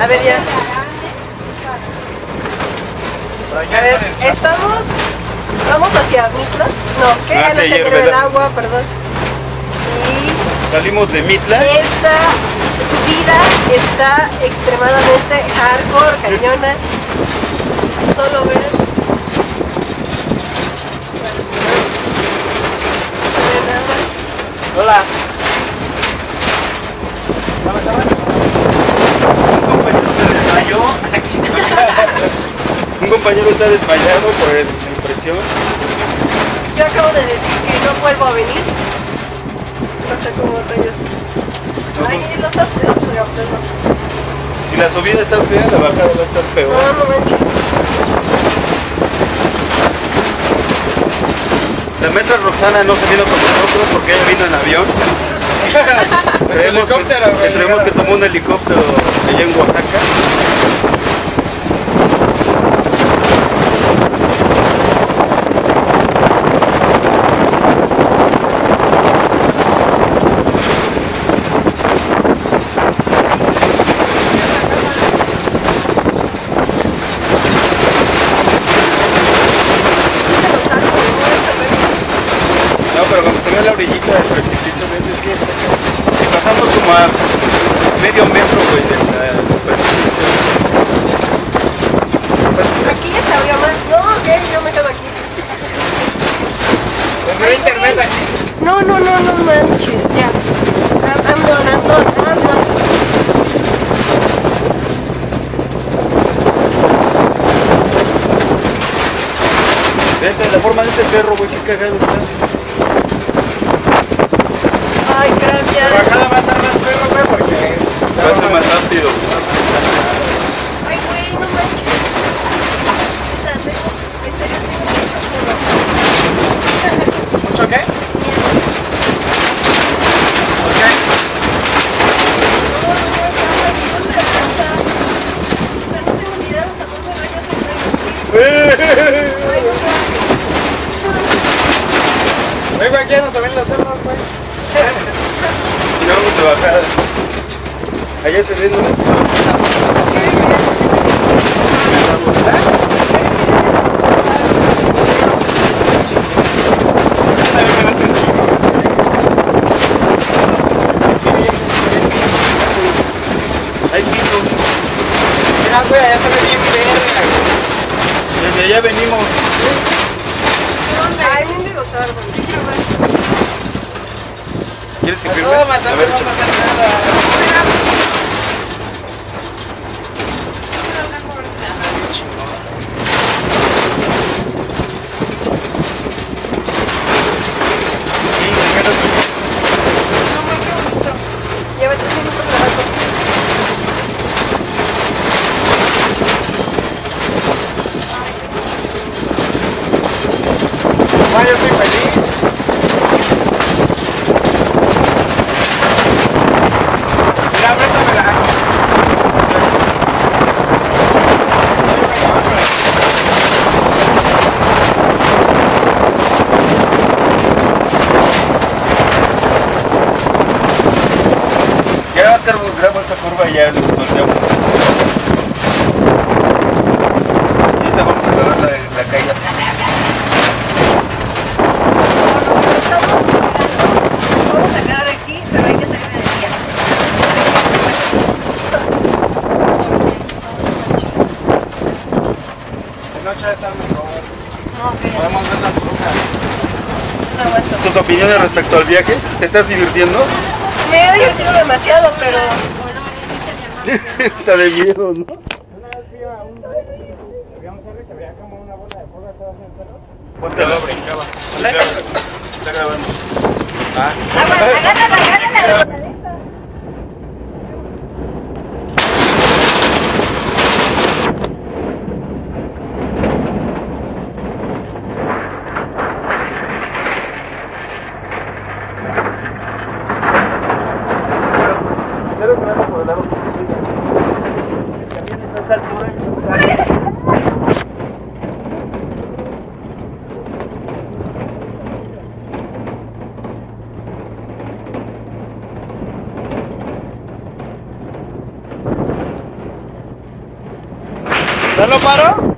A ver, ya. A ver, estamos. Vamos hacia Mitla. No, ¿qué? Ah, no sé, ayer, quiero el agua, perdón. Salimos de Mitla. Y esta subida está extremadamente hardcore, cañona. Solo ven. Hola. Un compañero se desmayó. Un compañero está desmayado por el- la impresión. Yo acabo de decir que no vuelvo a venir. No sé cómo rayos. Ay, los otros, los otros. Si la subida está fea, la bajada va a estar peor. No, no manches. La maestra Roxana no se vino con nosotros porque ella vino en avión. creemos, que, creemos que tomó un helicóptero allá en Oaxaca. No, pero cuando se ve la orillita del precipicio, ves, es que como a medio metro, güey, del eh, precipicio. Aquí ya se abrió más. No, ok, yo me quedo aquí. Tendré internet aquí. No, no, no, no manches, ya. I'm, I'm done, I'm done, I'm done. ¿Ves la forma de este cerro, güey? Qué cagado está. Ay, La gracias. bajada va a estar más perro, güey, porque... Va a. Ay, güey, no manches. Neta, tengo- En serio, tengo mucho ¿Mucho qué? Güey, aquí ya no se ven los cerros, güey. Ya vamos de bajada. Allá se ven unas. Hay pisos. Mira, güey, allá se ve bien verga, güey. Desde allá venimos. Ay, mendigos árboles. ¿Quieres que No firme? matar, A no ver, Yo estoy feliz. Mira, Oscar grabo esta curva y ya lo volteamos. Ahorita vamos a grabar la, la caída. Vamos a quedar aquí, pero hay que salir de día. Podemos ver las brujas. no. ¿Tus opiniones respecto al viaje? ¿Te estás divirtiendo? Me he divertido demasiado, pero Está de miedo, ¿no? Una vez fui a un... Había un cerro y se veía como una bola de fuego atrás del cerro. Ponte lo brincaba. Está grabando. Ah. Cero esta altura lo paró?